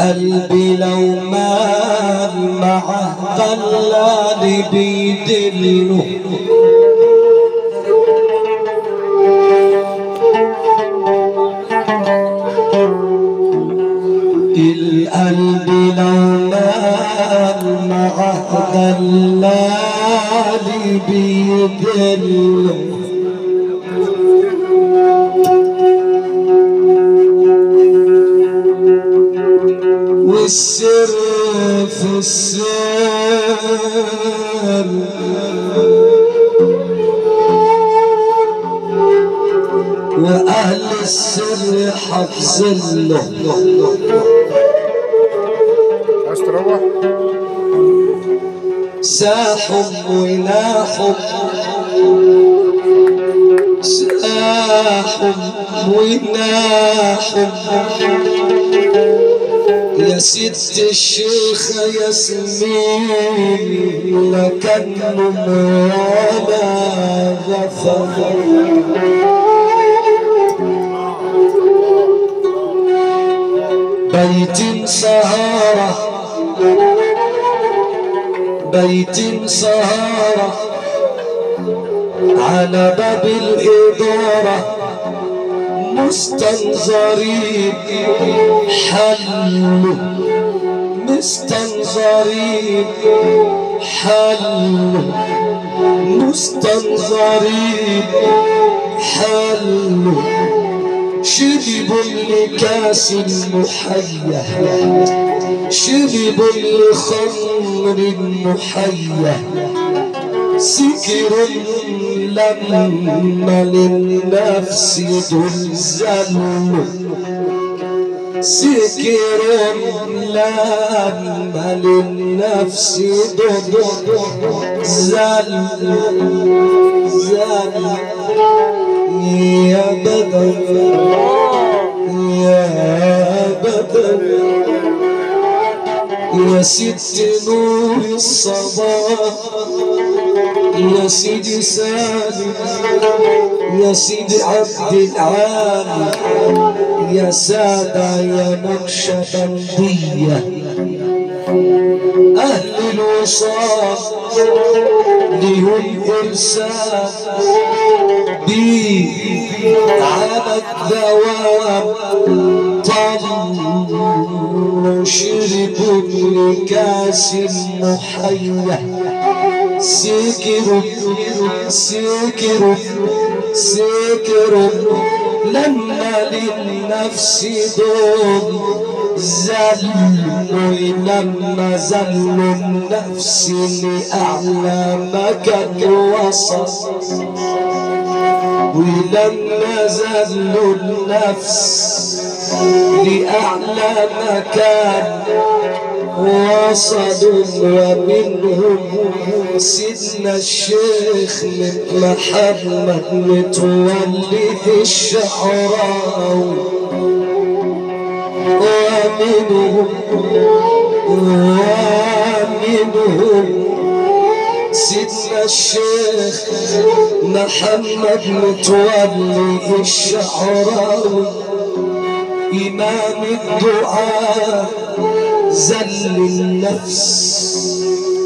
القلب لو مال معه ضلال بيدله السر وأهل السر حافظين له عايز تروح؟ ساحب ولاحب ساحب وناحب يا ست الشيخة ياسمين لكن ولا غفر بيت سهرة بيت سهرة على باب الإدارة. مستنظرين. حلوا مستنظرين. حلوا مستنظرين. حلوا شربوا لكاس محية. شربوا لخمر محية. سكر لما للنفس تلزم سكر لما للنفس زل زل يا بدر يا بدر يا ست نور الصباح يا سيدي سالم يا سيدي عبد العالي يا سادة يا نقشبندية أهل الوصال لهم إرسال بي على الدوام طلوا شربوا من كاس محية. سكروا سكروا سكروا. لما للنفس دون زلوا لما زلوا النفس لأعلى مكان وصل ولما زلوا النفس لأعلى مكان. وصلوا ومنهم سيدنا الشيخ محمد متولي الشعراوي ومنهم ومنهم سيدنا الشيخ محمد متولي الشعراوي إمام الدعاء زل النفس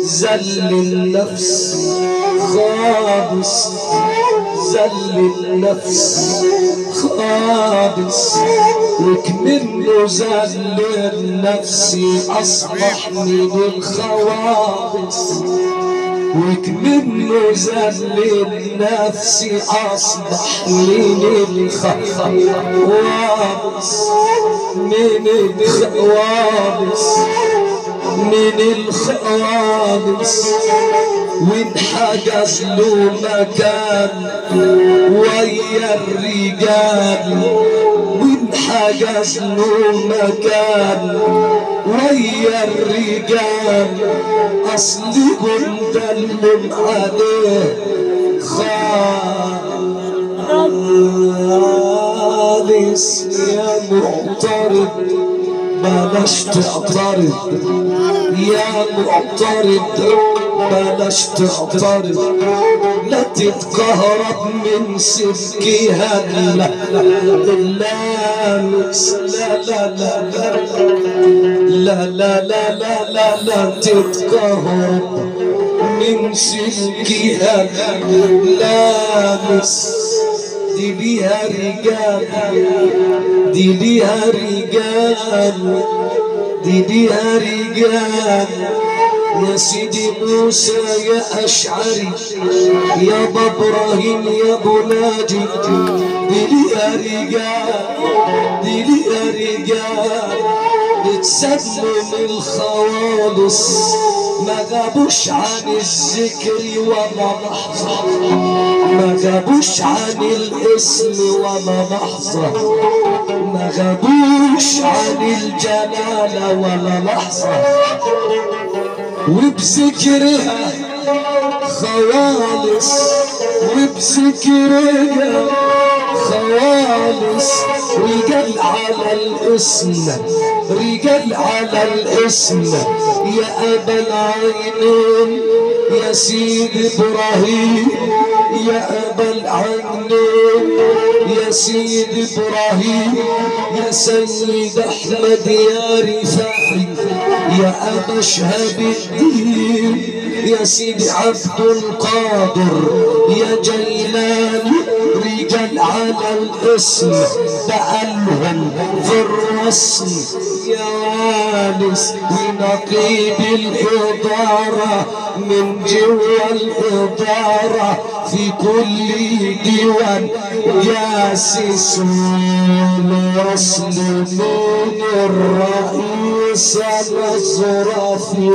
زل النفس خابس. زل النفس خابس. وكمنه زل النفس أصبح من الخوابس وكمنه زل النفس أصبح من الخوابس من الخوابس من الخوابس. وانحجز له مكان ويا الرجال. له مكان ويا الرجال اصلهم دلم عليه خالص يا معترض بلاش تعترض يا معترض بلاش تعترض لا تتكهرب من سلكها لا لا لا لا لا لا لا لا لا لا لا من سلكها لامس دي ليها رجال دي ليها رجال دي ليها رجال يا سيدي موسى يا أشعري يا إبراهيم يا أبو ناجي. دي ليها رجال دي ليها رجال بتسمم الخوالص ما غابوش عن الذكر ولا لحظة ما غابوش عن الاسم ولا لحظة ما غابوش عن الجلالة ولا لحظة؟ وبذكرها خوالص وبذكرها خوالص رجال على الاسم رجال على الاسم. يا أبا العينين يا سيدي إبراهيم يا أبا العينين يا سيدي إبراهيم يا سيد أحمد يا رفاعي. يا أبا شهاب الدين يا سيدي عبد القادر يا جيلان على الاسم بقالهم في الرسم. يا وانس ونقيب الإدارة من جوا الإدارة في كل ديوان. جاسس الوصل من الرئيس نصر في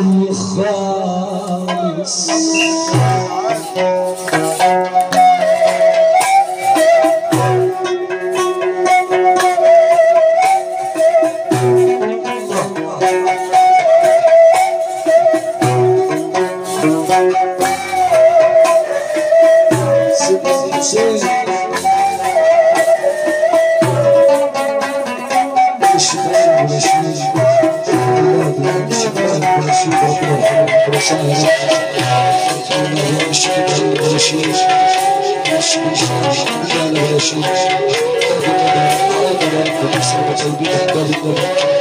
الخامس السيد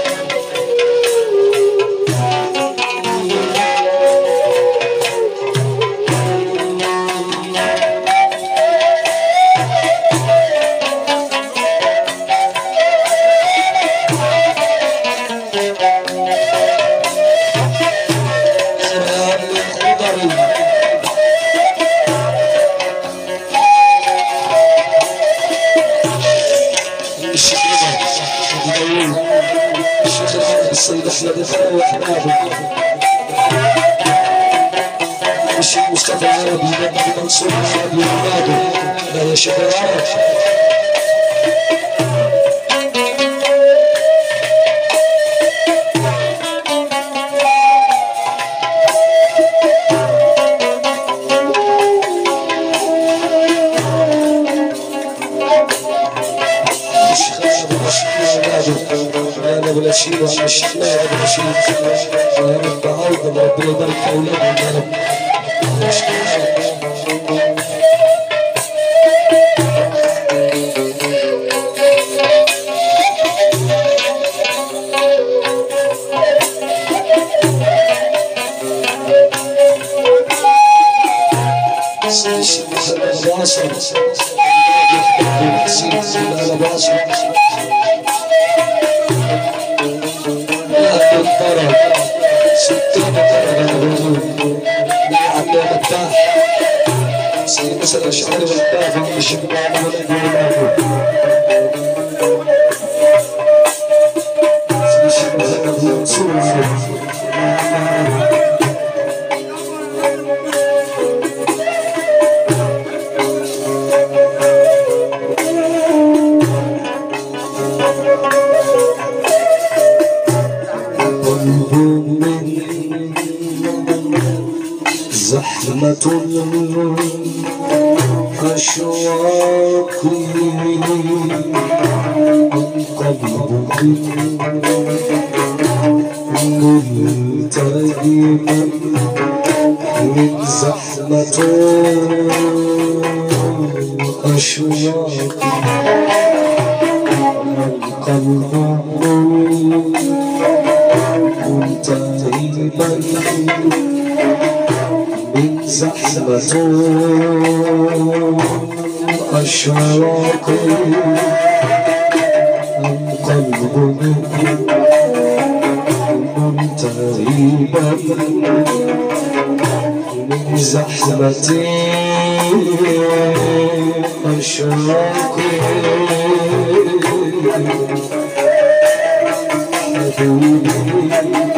أنا ابو الاشيد وعم الشيخ لا الاشيد يا رب عوض ربنا يبارك في اولادهم يا رب سيدي مثل الاشعري والباب منتهبا من زحمة أشواق حبيبي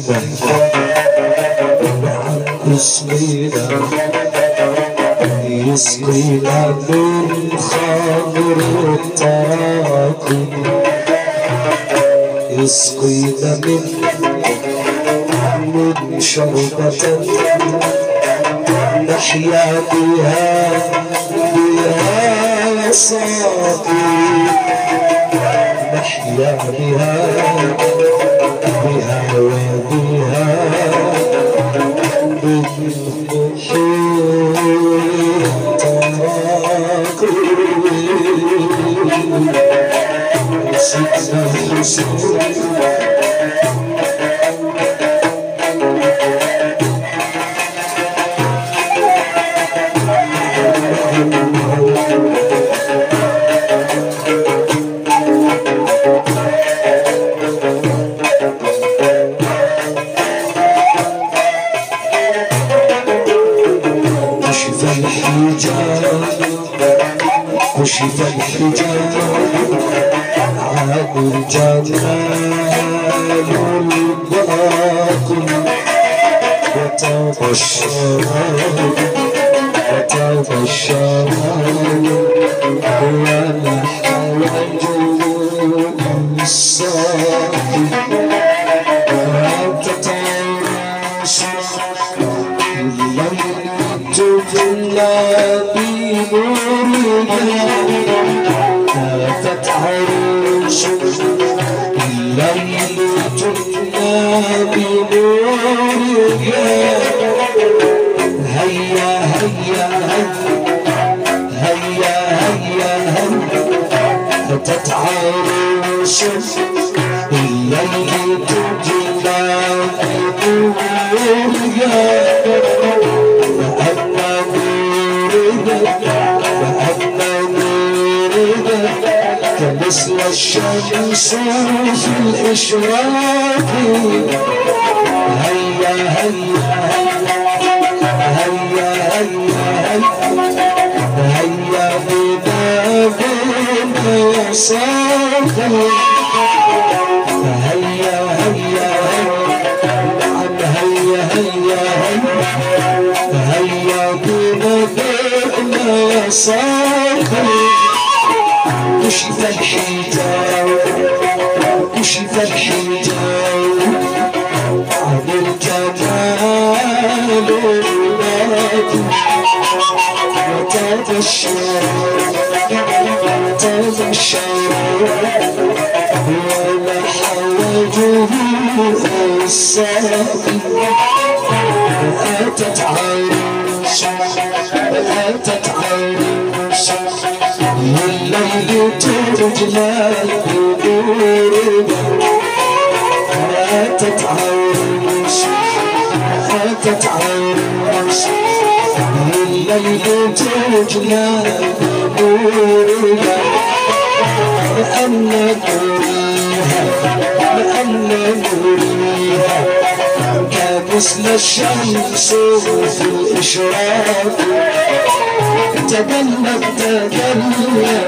اسقنا اسقنا يسقينا من خمر التراكم. يسقينا من من شربة نحيا بها بها صافي نحيا بها بها وبها بالحور حسين كشف الحجاب عن الجمال الباقي وتبشر وتبشر أتت عروش الليل تجلى بنورها وأما نورها وأما نورها كمثل الشمس في الإشراق هيا هيا هيا هيا هيا بنا بنا يا صاحبي هيا هيا نعم هيا هيا هيا بنا بنا يا صاحبي كشف الحجاب كشف الحجاب عن الجمال تنسى الشعر تنسى الشعر وما حوجه السهل أتت عرش أتت عرش والليل تجلى قلوبنا أتت عرش أتت عرش الليل تجلى نورها لأن نوريها لأن نوريها كابس للشمس وفي الإشراق تدلك تدلى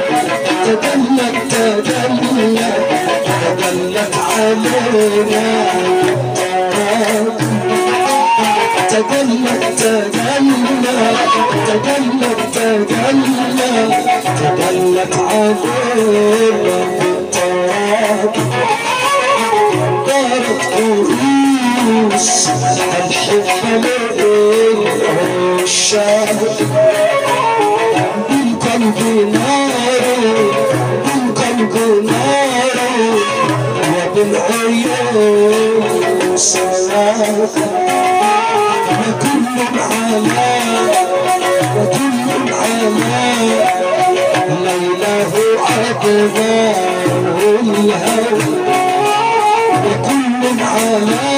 تدلك تدلت علينا تدلك تدلك تدلك عذاب طاب الطروس الحب مرئي الشعب بنكم ديناري بنكم ديناري يا بن عيون سواك وكل على وكل على ليله أدبار الهوى وكل على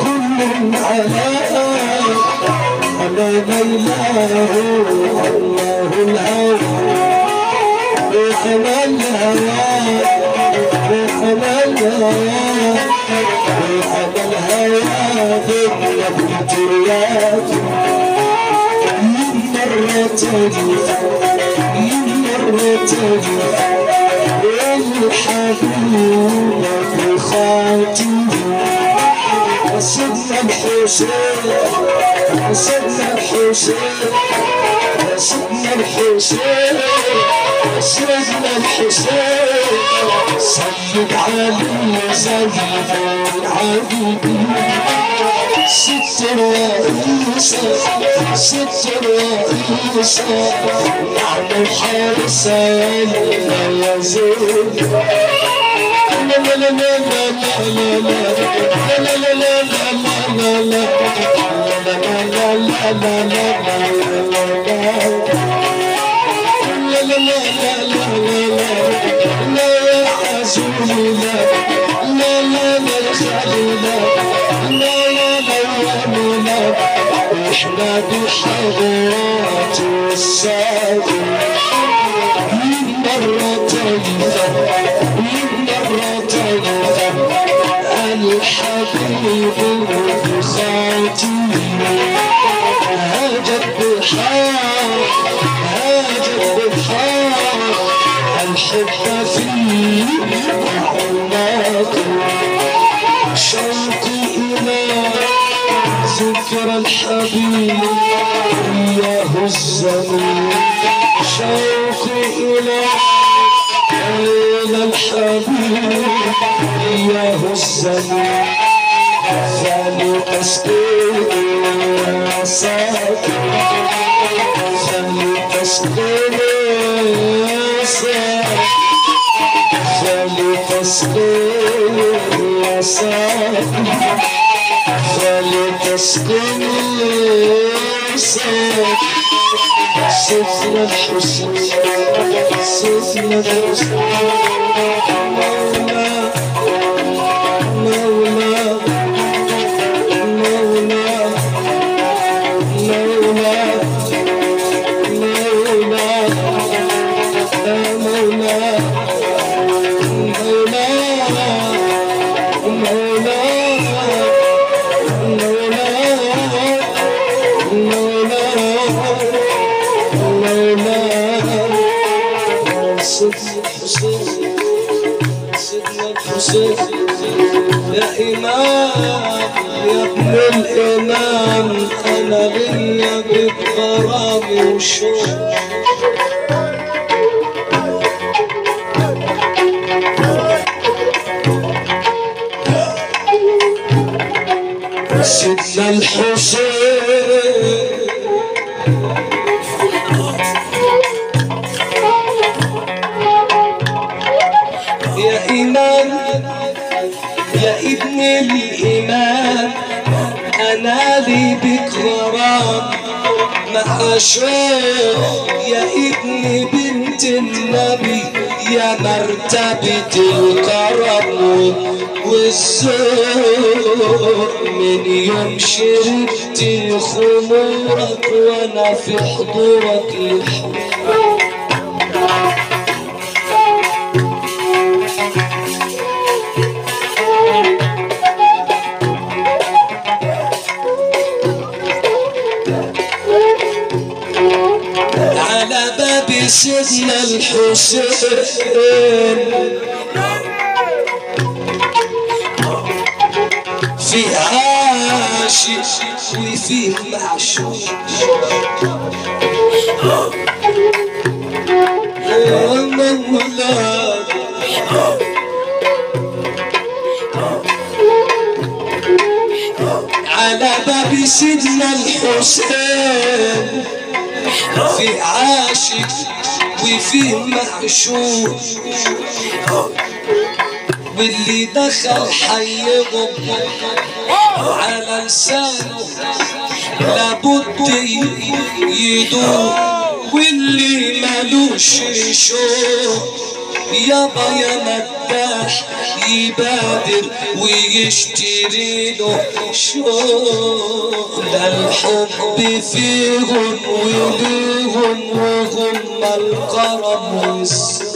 كل على على ليلاه الله الهوى روحنا الهوى روحنا الهوى روحنا الهوى بالنبي وتجوف يمر وتجوف الحبيب بخاتم رصدنا الحسين رصدنا الحسين رصدنا الحسين رصدنا الحسين سيد علي سيد العبيد ست رئيسة ست رئيسة نعم الحارسة يا يزيد لا لا لا لا لا لا لا لا لا لا إحنا حبيبي إياه الزمن شوقي إلى ليلى الحبيب إياه الزمن فلتسقيني مساكن فلتسقيني مساكن فلتسقيني مساكن Ali Kaskinese. Sisla Kaskinese. Sisla Kaskinese. يا إمام يا ابن الإمام أنا ليا بالغرام وشوق سيدنا الحسين شوق يا ابن بنت النبي يا مرتبة الكرم والذوق من يوم شربت خمورك وأنا في حضورك الحب الحسين في عاشق وفيه معشوق. يا على باب سيدنا الحسين. في عاشق وفيه معشوق واللي دخل حيهم على لسانه لابد يدوب واللي ملوش شوق يابا يا مداح يبادر ويشتري له ده الحب فيهم وليهم وهم الكرم والسر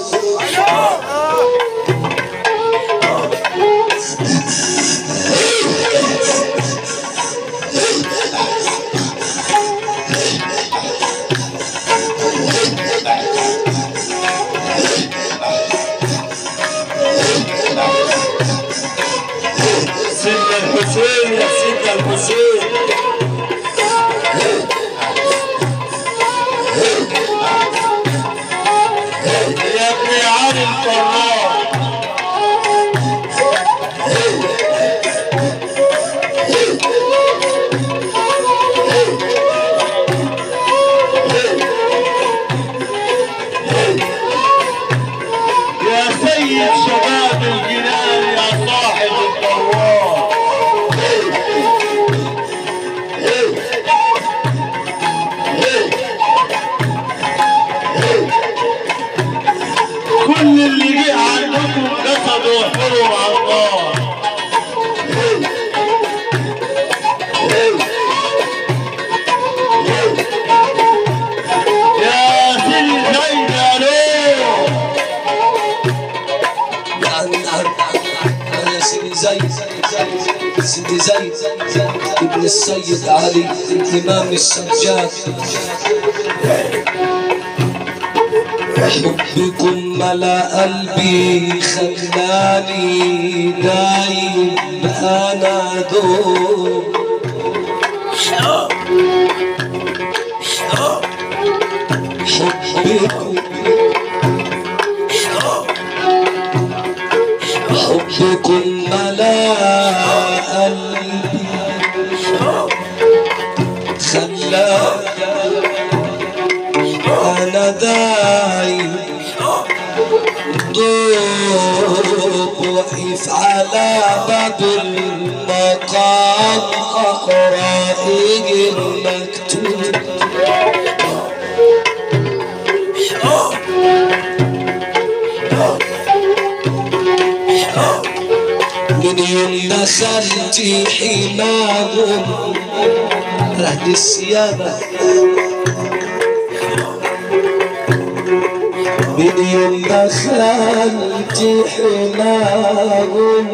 السيد علي الإمام السجاد. حبكم ملا قلبي خلاني دايم أنا حبكم حبكم ملا قلبي دوب واقف على باب المقام اقرا المكتوب. من يوم دخلت حماهم رهد السيابة يوم دخلت حماهم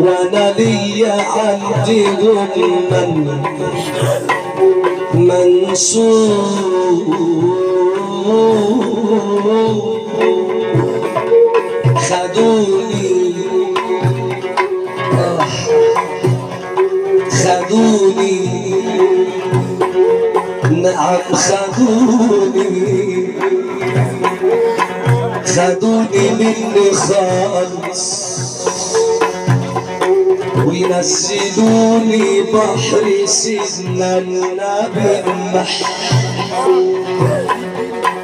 وأنا لي عندهم من منصور. خدوني. خدوني نعم خدوني خدوني مني خالص وينزلوني بحر سيدنا النبي المحب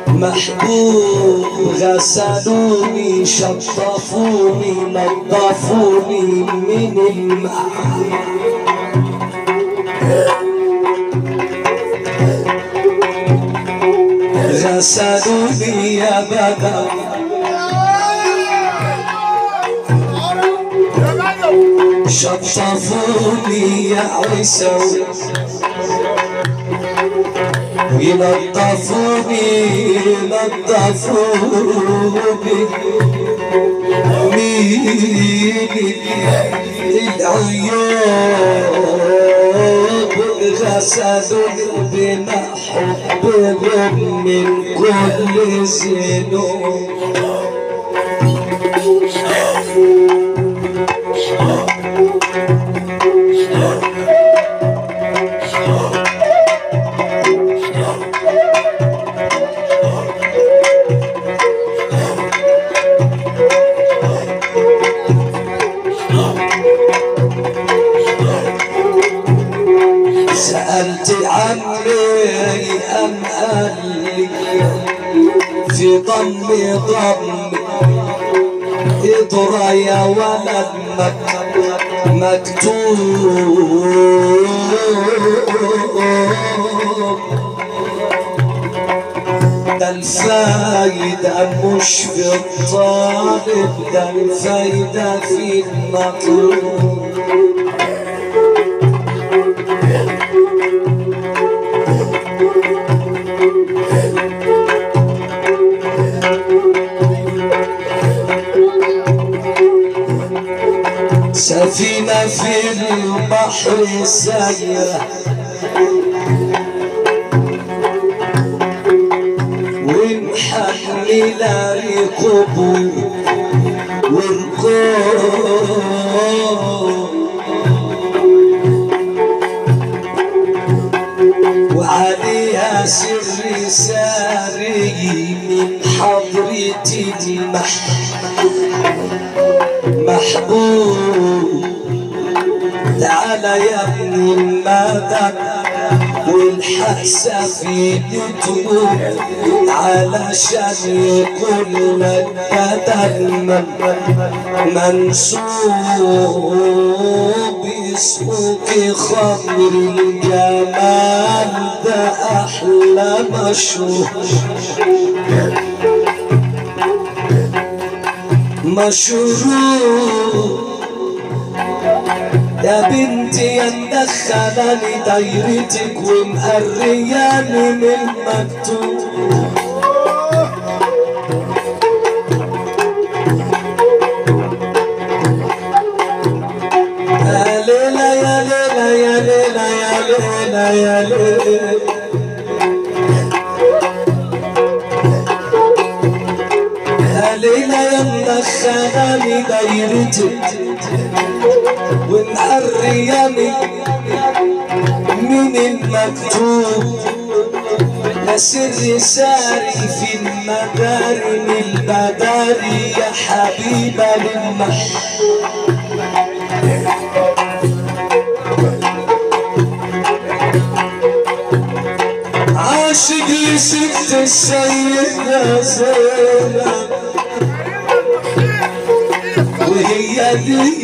محبوب غسلوني شطفوني نظفوني من المحبوب غسلوني يا بدر شطفوني عيسى ويلطفوني يلطفوني مين العيوب غسلوني بما حبهم من كل ذنوب سألت عمي أم قال لي في ضمي ضمي اضرى يا ولد مك- مكتوب ده الفايدة مش في الطالب ده الفايدة في المطلوب سفينة في البحر سايرة ونحمل ركوب وركوب وعليها سر ساري من حضرة المحبوب. محبوب تعال يا ابن المدد والحق سفينته علشان يكون بدل منسوب اسمك خمر الجمال ده أحلى مشروب مشروب يا بنتي يا مدخلاني دايرتك ومقرياني من المكتوب يا ليلى يا ليلى يا ليلى يا ليلى يا ليلى. يا ليلى يا دايرتك ومقرياني من المكتوب يا سر ساري في المدارم. البداري يا حبيبة للمحبوب عاشق لست السيدة زينب. وهي لي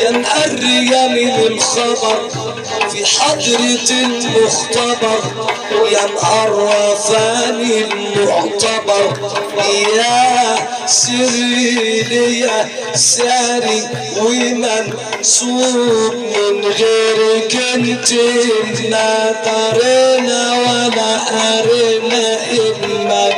يا مقرية من في حضرة المختبر يا مقرفاني المعتبر. يا سري ليا ساري ومنسوب من غيرك أنت؟ لا درينا ولا قرينا المكتوب